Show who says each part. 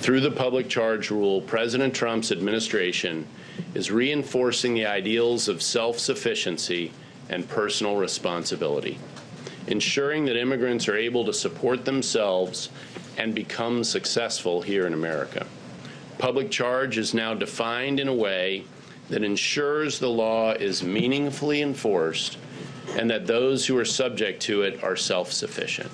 Speaker 1: Through the public charge rule, President Trump's administration is reinforcing the ideals of self sufficiency and personal responsibility, ensuring that immigrants are able to support themselves and become successful here in America. Public charge is now defined in a way that ensures the law is meaningfully enforced and that those who are subject to it are self sufficient.